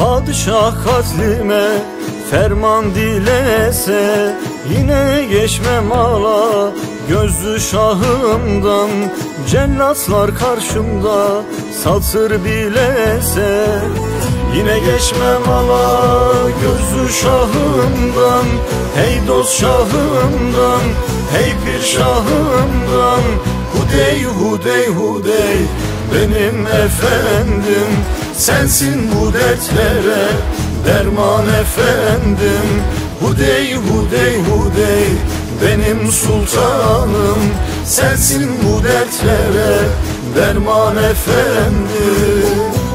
Padişah katlime ferman dilese Yine geçmem ala gözlü şahımdan. Cellatlar karşımda satır bilese Yine geçmem ala gözlü şahımdan. Hey dost şahımdan, hey pir şahımdan Hudey hudey hudey benim efendim. Sensin bu dertlere derman efendim. Hudey hudey hudey benim sultanım. Sensin bu dertlere derman efendim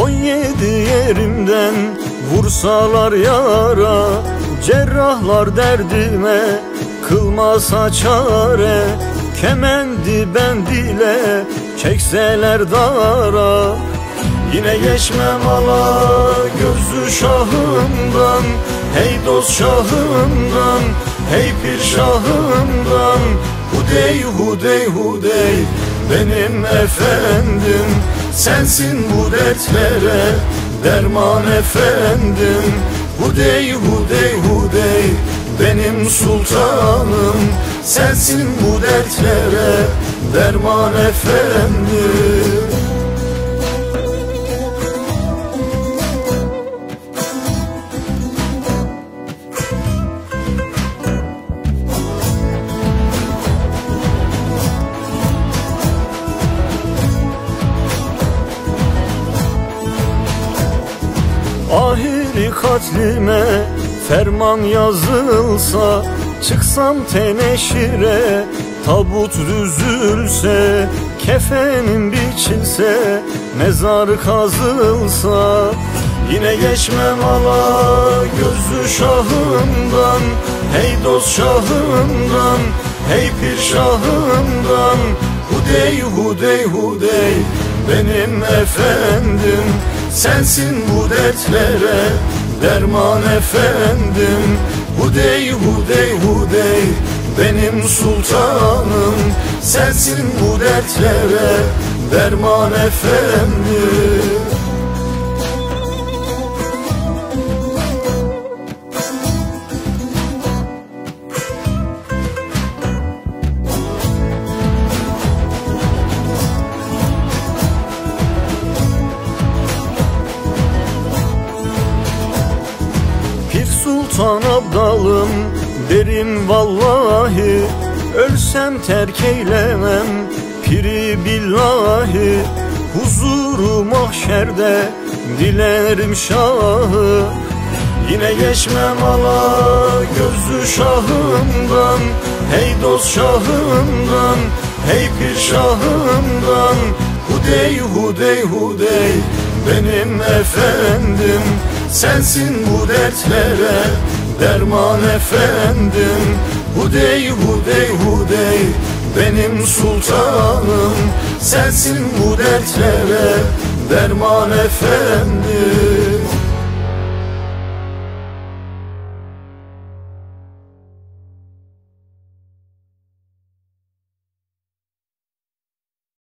On yedi yerimden vursalar yara Cerrahlar derdime kılmasa çare. Kemendi bendile çekseler dara. Yine geçmem ala gözlü şahımdan Hey dost şahımdan, hey pir şahımdan Hudey hudey hudey benim efendim Sensin bu dertlere derman efendim. Hudey hudey hudey benim sultanım. Sensin bu dertlere derman efendim Ahiri katlime ferman yazılsa Çıksam teneşire tabut düzülse Kefenim biçilse mezar kazılsa Yine geçmem ala gözlü şahımdan Hey dost şahımdan, hey pir şahımdan Hudey hudey hudey benim efendim Sensin bu dertlere derman efendim. Hudey hudey hudey benim sultanım. Sensin bu dertlere derman efendim Sultan Abdalım derim vallahi Ölsem terk eylemem. Piri billahi Huzuru mahşerde dilerim şahı. Yine geçmem ala gözlü şahımdan Hey dost şahımdan, hey pir şahımdan. Hudey hudey hudey benim efendim Sensin bu dertlere derman efendim. Hudey hudey hudey benim sultanım. Sensin bu dertlere derman efendim